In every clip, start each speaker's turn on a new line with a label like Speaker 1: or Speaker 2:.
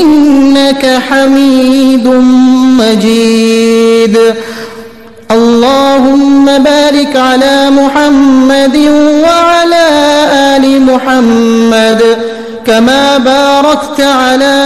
Speaker 1: إنك حميد مجيد. اللهم بارك على محمد وعلى آل محمد كما باركت على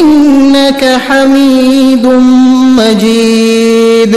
Speaker 1: إنك حميد مجيد.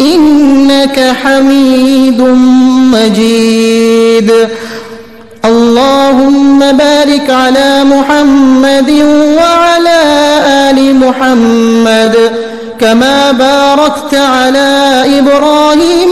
Speaker 1: إنك حميد مجيد. اللهم بارك على محمد وعلى آل محمد كما باركت على إبراهيم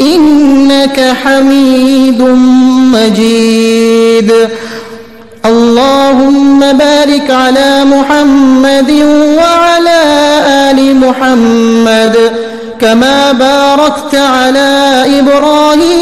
Speaker 1: إنك حميد مجيد. اللهم بارك على محمد وعلى آل محمد كما باركت على إبراهيم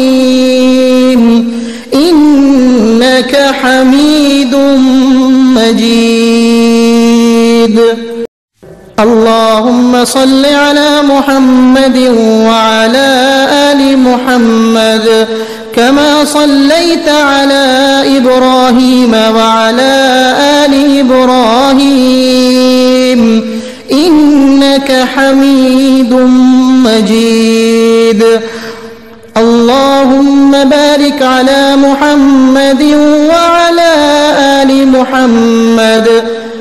Speaker 1: اللهم صل على محمد وعلى آل محمد كما صليت على إبراهيم وعلى آل إبراهيم إنك حميد مجيد. اللهم بارك على محمد وعلى آل محمد